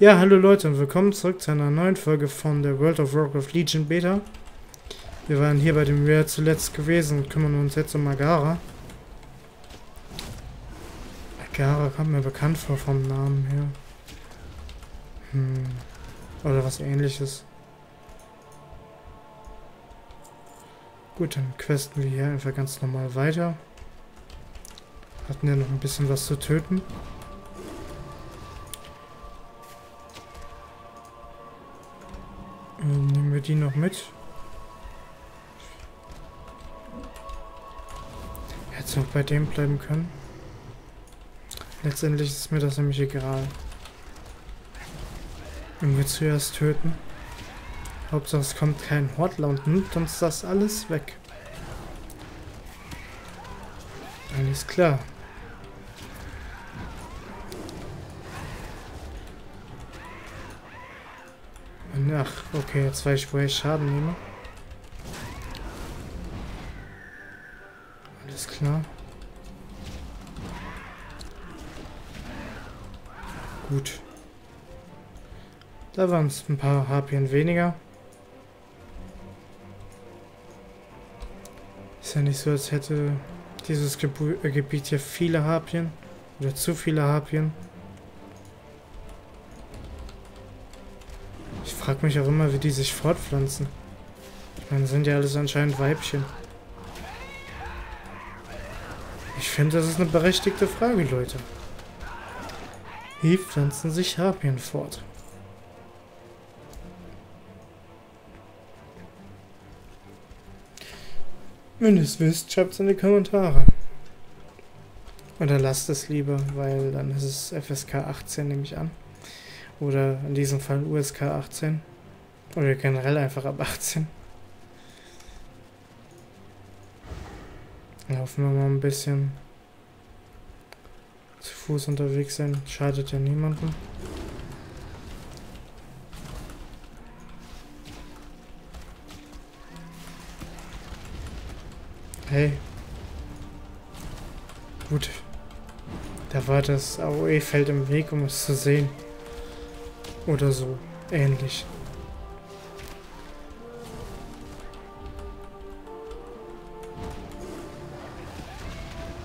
Ja, hallo Leute und willkommen zurück zu einer neuen Folge von der World of Warcraft Legion Beta. Wir waren hier bei dem wir zuletzt gewesen und kümmern uns jetzt um Agara. Agara kommt mir bekannt vor vom Namen her. Hm. Oder was ähnliches. Gut, dann questen wir hier einfach ganz normal weiter. Hatten ja noch ein bisschen was zu töten. Nehmen wir die noch mit. Hätte auch bei dem bleiben können. Letztendlich ist mir das nämlich egal. Wenn wir zuerst töten. Hauptsache es kommt kein Hortler und nimmt uns das alles weg. Alles klar. Ach, okay, jetzt weiß ich, woher ich Schaden nehme. Alles klar. Gut. Da waren es ein paar Harpien weniger. Ist ja nicht so, als hätte dieses Gebiet hier viele Harpien. Oder zu viele Harpien. Frage mich auch immer, wie die sich fortpflanzen. Meine, sind ja alles anscheinend Weibchen. Ich finde, das ist eine berechtigte Frage, Leute. Wie pflanzen sich Harpien fort? Wenn ihr es wisst, schreibt es in die Kommentare. Oder lasst es lieber, weil dann ist es FSK 18, nehme ich an. Oder in diesem Fall USK 18. Oder generell einfach ab 18. Laufen wir mal ein bisschen zu Fuß unterwegs sein. Schadet ja niemandem. Hey. Gut. Da war das AOE-Feld im Weg, um es zu sehen. Oder so. Ähnlich.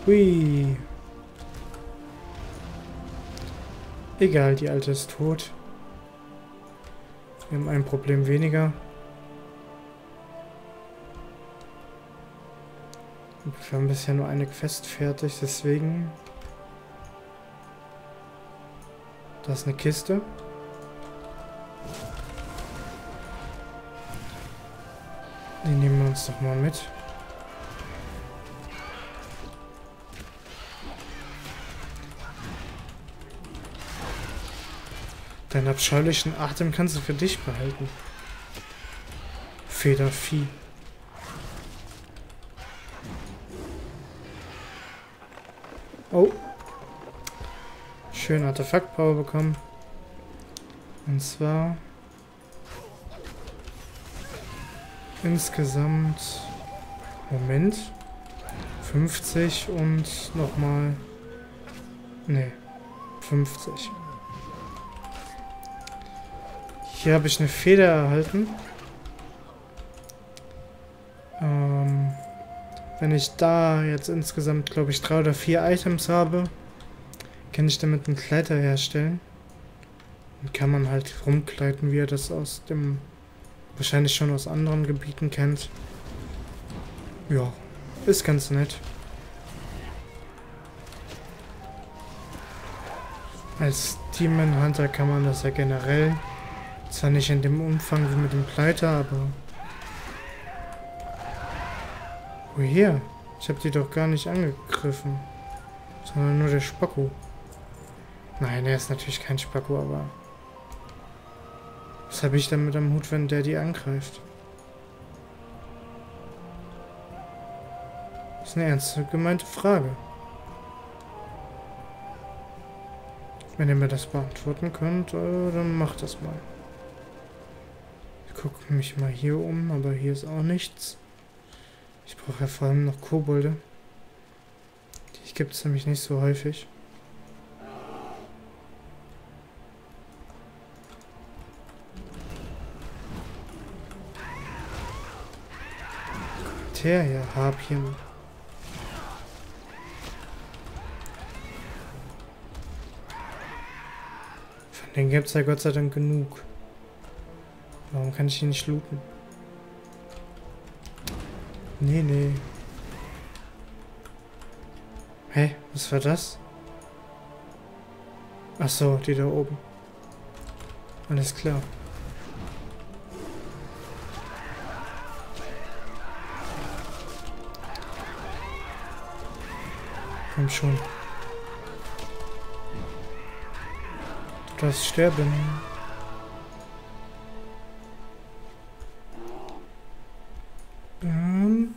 Hui. Egal, die Alte ist tot. Wir haben ein Problem weniger. Wir haben bisher nur eine Quest fertig, deswegen... Da ist eine Kiste. Die nehmen wir uns doch mal mit. Deinen abscheulichen Atem kannst du für dich behalten. Federvieh. Oh. Schön Artefaktpower bekommen. Und zwar... insgesamt, Moment, 50 und nochmal, ne, 50. Hier habe ich eine Feder erhalten. Ähm, wenn ich da jetzt insgesamt, glaube ich, drei oder vier Items habe, kann ich damit einen Kleider herstellen. Dann kann man halt rumkleiden, wie er das aus dem wahrscheinlich schon aus anderen Gebieten kennt. Ja, ist ganz nett. Als Demon Hunter kann man das ja generell. Zwar nicht in dem Umfang wie mit dem Pleiter, aber... Woher? Ich habe die doch gar nicht angegriffen. Sondern nur der Spacko. Nein, er ist natürlich kein Spacko, aber... Was habe ich damit am Hut, wenn der die angreift? Das ist eine ernste gemeinte Frage. Wenn ihr mir das beantworten könnt, äh, dann macht das mal. Ich gucke mich mal hier um, aber hier ist auch nichts. Ich brauche ja vor allem noch Kobolde. Die gibt es nämlich nicht so häufig. Bakterie, Harpien. Von denen gibt es ja Gott sei Dank genug. Warum kann ich die nicht looten? Nee, nee. Hey, was war das? Ach so, die da oben. Alles klar. Komm schon. Du darfst sterben. Ähm.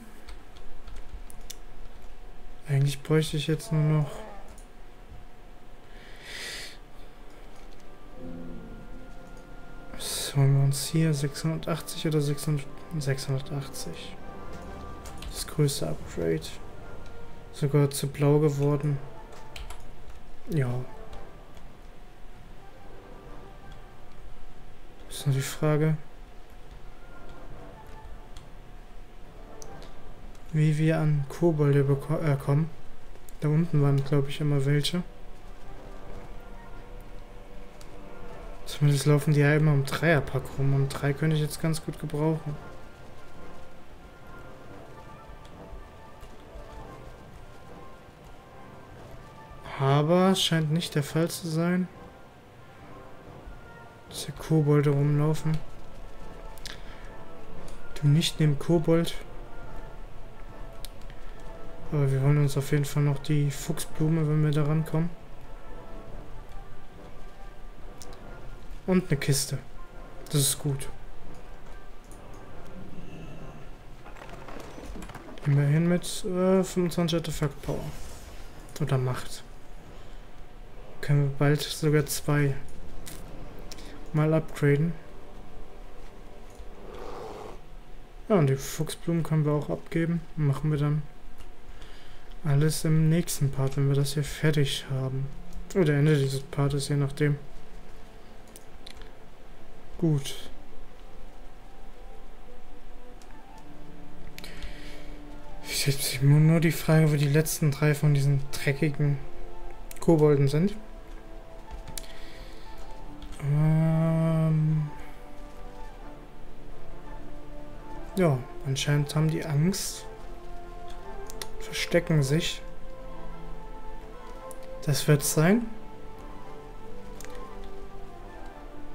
Eigentlich bräuchte ich jetzt nur noch... Was holen wir uns hier? 680 oder 600, 680? Das größte Upgrade. Sogar zu blau geworden. Ja. Ist nur die Frage, wie wir an Kobolde äh, kommen. Da unten waren, glaube ich, immer welche. Zumindest laufen die ja immer im Dreierpack rum und drei könnte ich jetzt ganz gut gebrauchen. Es scheint nicht der Fall zu sein. Dass hier Kobolde rumlaufen. Du nicht neben Kobold. Aber wir holen uns auf jeden Fall noch die Fuchsblume, wenn wir da rankommen. Und eine Kiste. Das ist gut. Immerhin mit äh, 25 Artefakt Power. Oder Macht können wir bald sogar zwei mal upgraden. Ja, und die Fuchsblumen können wir auch abgeben. Machen wir dann alles im nächsten Part, wenn wir das hier fertig haben. Oder Ende dieses Partes, je nachdem. Gut. Jetzt nur die Frage, wo die letzten drei von diesen dreckigen Kobolden sind. Ja, anscheinend haben die Angst. Verstecken sich. Das wird sein.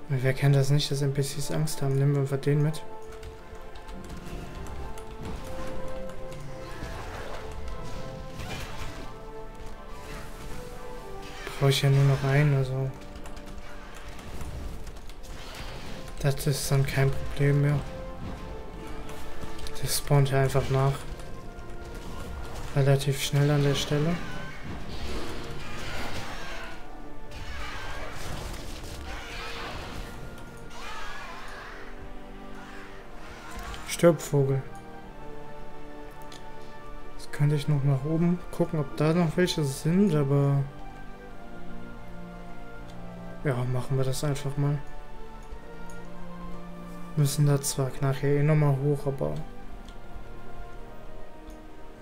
Wer kennt das nicht, dass NPCs Angst haben? Nehmen wir einfach den mit. Brauche ich ja nur noch einen, also Das ist dann kein Problem mehr. Das spawnt ja einfach nach. Relativ schnell an der Stelle. Stirbvogel. Jetzt könnte ich noch nach oben gucken, ob da noch welche sind, aber... Ja, machen wir das einfach mal. Müssen da zwar nachher eh nochmal hoch, aber...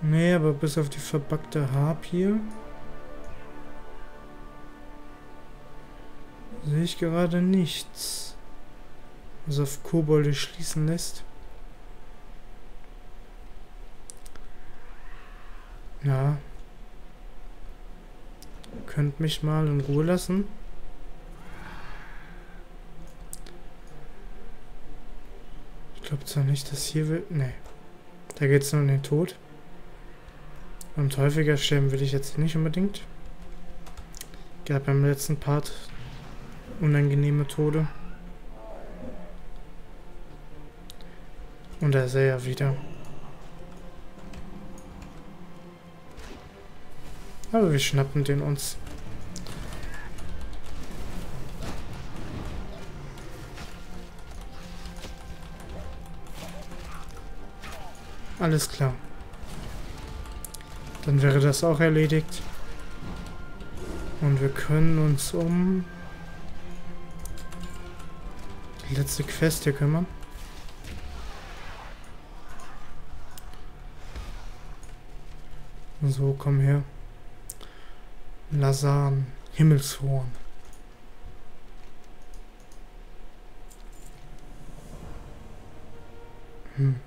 Nee, aber bis auf die verbackte Harpie... Sehe ich gerade nichts. Was auf Kobolde schließen lässt. Ja. Könnt mich mal in Ruhe lassen. glaube zwar nicht, dass hier will. Nee. Da geht es nur um den Tod. Und häufiger sterben will ich jetzt nicht unbedingt. Gab beim letzten Part unangenehme Tode. Und da ist er ja wieder. Aber wir schnappen den uns. Alles klar. Dann wäre das auch erledigt. Und wir können uns um die letzte Quest hier kümmern. So, komm her. Lasan, Himmelshorn. Hm.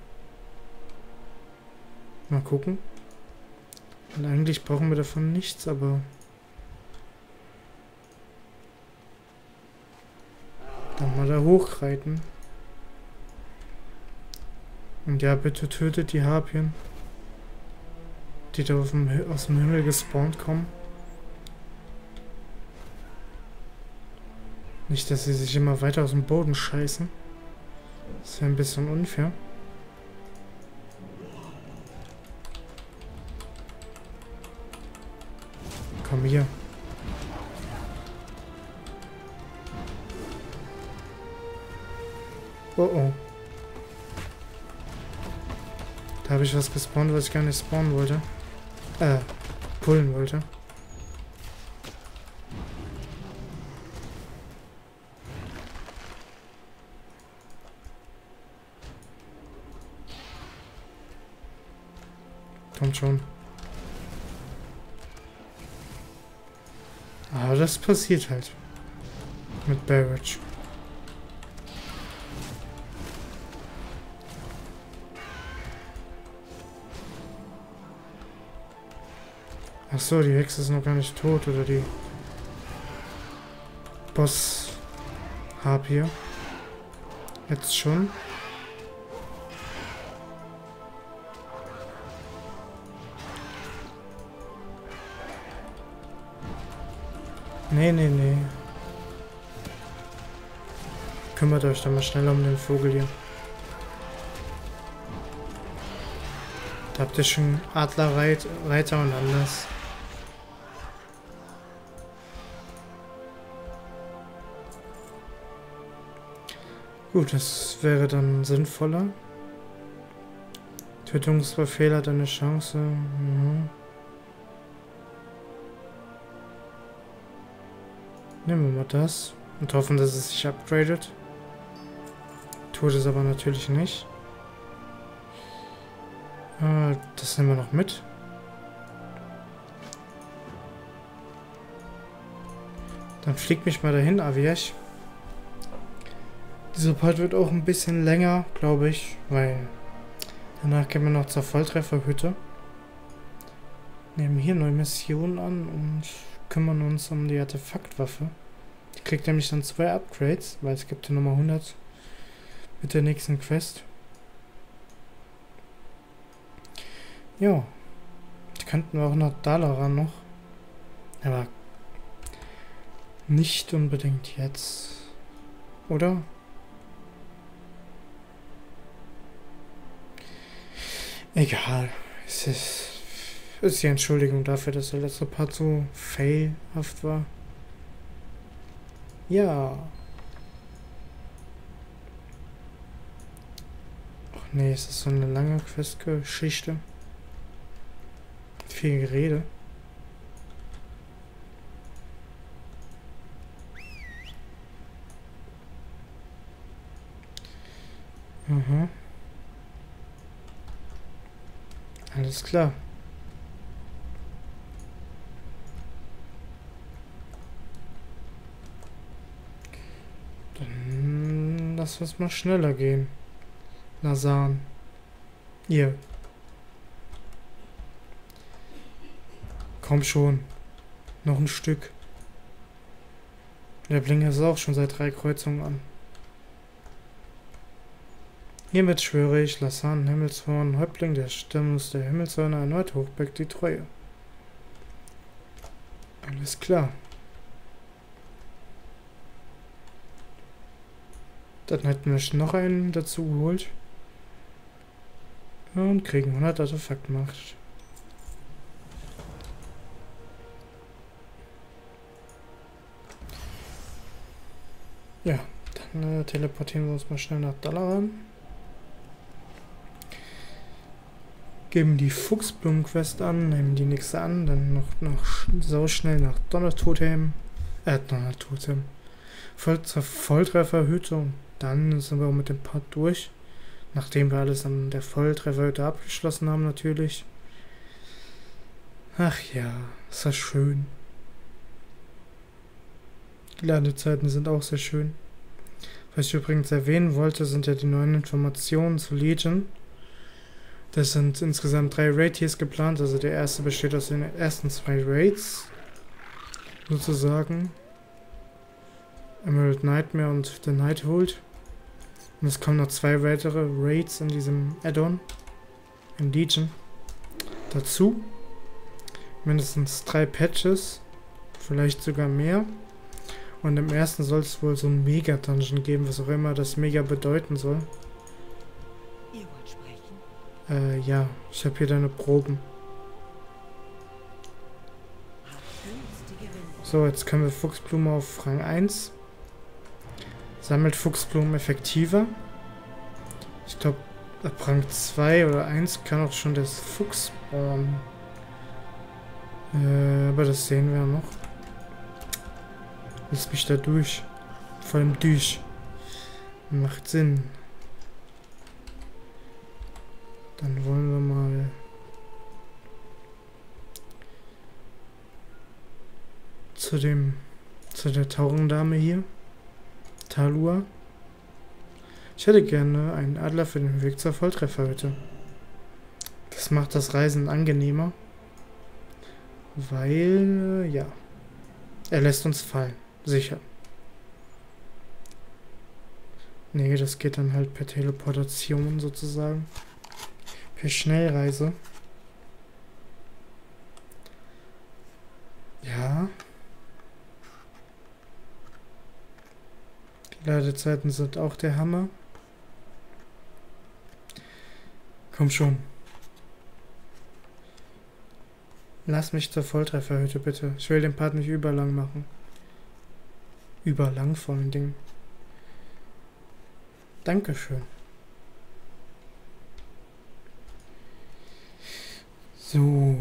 Mal gucken. Und eigentlich brauchen wir davon nichts, aber... Dann mal da hochreiten. Und ja, bitte tötet die Harpien. Die da dem, aus dem Himmel gespawnt kommen. Nicht, dass sie sich immer weiter aus dem Boden scheißen. Das wäre ein bisschen unfair. Hier. Oh oh. Da habe ich was gespawnt, was ich gar nicht spawnen wollte. Äh, pullen wollte. Kommt schon. Das passiert halt. Mit Barrage. Ach so, die Hexe ist noch gar nicht tot, oder die Boss Harpie. Jetzt schon. Nee, nee, nee. Kümmert euch dann mal schnell um den Vogel hier. Da habt ihr schon Adlerreiter und alles. Gut, das wäre dann sinnvoller. Tötungsbefehl hat eine Chance. Mhm. Nehmen wir mal das und hoffen, dass es sich upgradet. Tut es aber natürlich nicht. Äh, das nehmen wir noch mit. Dann fliegt mich mal dahin, Aviech. Dieser Part wird auch ein bisschen länger, glaube ich, weil danach gehen wir noch zur Volltrefferhütte. Nehmen hier neue Missionen an und kümmern uns um die Artefaktwaffe. Die kriegt nämlich dann zwei Upgrades, weil es gibt die Nummer 100 mit der nächsten Quest. Ja, die könnten wir auch nach Dalaran noch. Aber nicht unbedingt jetzt. Oder? Egal. Es ist, ist die Entschuldigung dafür, dass der letzte Part so failhaft war. Ja. Ach nee, ist so eine lange Questgeschichte. Viel Gerede. Mhm. Alles klar. Dann lass uns mal schneller gehen. Nasan. Ihr. Komm schon. Noch ein Stück. Der Blinker ist auch schon seit drei Kreuzungen an. Hiermit schwöre ich Lassan Himmelshorn, Häuptling der Stammes der Himmelshörner, erneut Hochbeck die Treue. Alles klar. Dann hätten wir noch einen dazu geholt. Und kriegen 100 Artefaktmacht. Ja, dann äh, teleportieren wir uns mal schnell nach Dalaran. geben die Fuchsblumenquest an, nehmen die nächste an, dann noch, noch so schnell nach Donnertotem, äh, Donnertotem, Voll, Volltrefferhütte und dann sind wir auch mit dem Part durch. Nachdem wir alles an der Volltrefferhütte abgeschlossen haben natürlich. Ach ja, ist das schön. Die Ladezeiten sind auch sehr schön. Was ich übrigens erwähnen wollte, sind ja die neuen Informationen zu Legion. Das sind insgesamt drei Raid-Tiers geplant. Also der erste besteht aus den ersten zwei Raids. Sozusagen. Emerald Nightmare und The Nighthold. Und es kommen noch zwei weitere Raids in diesem Add-on. In Legion. Dazu. Mindestens drei Patches. Vielleicht sogar mehr. Und im ersten soll es wohl so ein Mega-Dungeon geben, was auch immer das Mega bedeuten soll. Äh, ja, ich habe hier deine Proben. So, jetzt können wir Fuchsblume auf Rang 1. Sammelt Fuchsblumen effektiver. Ich glaube, ab Rang 2 oder 1 kann auch schon das Fuchs spawnen. Äh, aber das sehen wir noch. Lass mich da durch. Vor allem durch. Macht Sinn. Dann wollen wir mal... Zu dem... Zu der Tauchendame hier. Talua. Ich hätte gerne einen Adler für den Weg zur Volltrefferhütte. Das macht das Reisen angenehmer. Weil, ja, er lässt uns fallen. Sicher. Nee, das geht dann halt per Teleportation sozusagen. Per Schnellreise. Ja. Die Ladezeiten sind auch der Hammer. Komm schon. Lass mich zur Volltrefferhütte, bitte. Ich will den Part nicht überlang machen. Überlang vor allen Dingen. Dankeschön. So.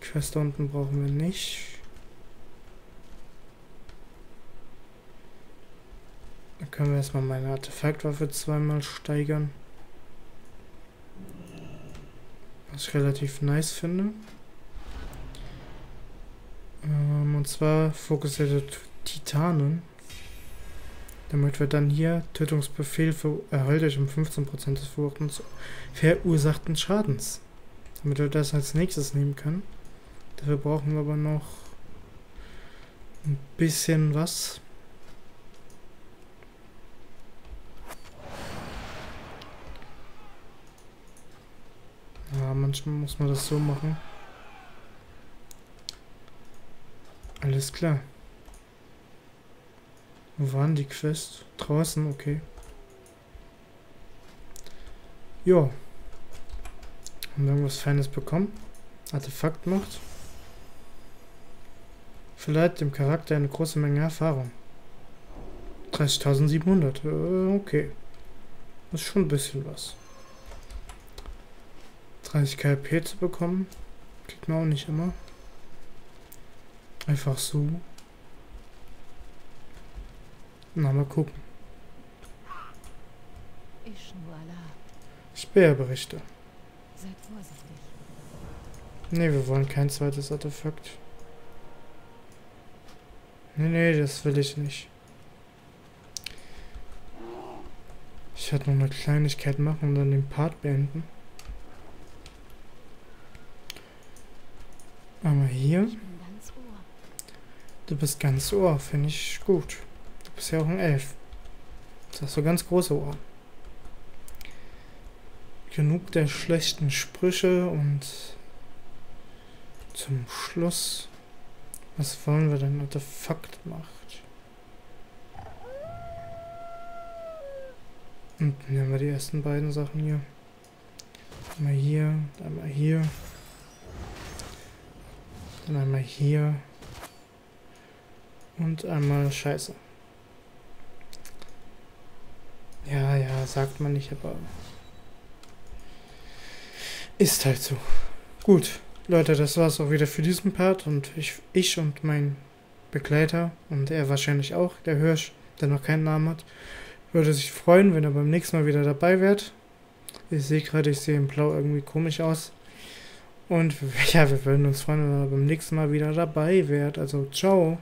Quest unten brauchen wir nicht. Können wir erstmal meine Artefaktwaffe zweimal steigern. Was ich relativ nice finde. Ähm, und zwar fokussierte Titanen. Damit wir dann hier Tötungsbefehl für, erhält euch um 15% des verursachten Schadens. Damit wir das als nächstes nehmen können. Dafür brauchen wir aber noch ein bisschen was. Ja, manchmal muss man das so machen. Alles klar. Wo waren die Quest? Draußen, okay. Jo. Haben wir irgendwas Feines bekommen? Artefakt macht. Verleiht dem Charakter eine große Menge Erfahrung. 30.700. Äh, okay. Das ist schon ein bisschen was. 30 KP zu bekommen, kriegt man auch nicht immer. Einfach so. Na, mal gucken. Sperrberichte. Seid vorsichtig. Ne, wir wollen kein zweites Artefakt. Nee, nee, das will ich nicht. Ich werde noch eine Kleinigkeit machen und dann den Part beenden. Aber hier. Du bist ganz Ohr, finde ich gut. Du bist ja auch ein Elf. Du hast so ganz große Ohren. Genug der schlechten Sprüche und zum Schluss. Was wollen wir denn Artefakt macht? Und nehmen wir die ersten beiden Sachen hier. Einmal hier, einmal hier. Dann einmal hier. Und einmal Scheiße. Ja, ja, sagt man nicht, aber ist halt so. Gut, Leute, das war's auch wieder für diesen Part und ich, ich und mein Begleiter und er wahrscheinlich auch, der Hirsch, der noch keinen Namen hat, würde sich freuen, wenn er beim nächsten Mal wieder dabei wäre. Ich sehe gerade, ich sehe im Blau irgendwie komisch aus. Und ja, wir würden uns freuen, wenn ihr beim nächsten Mal wieder dabei wärt. Also, ciao.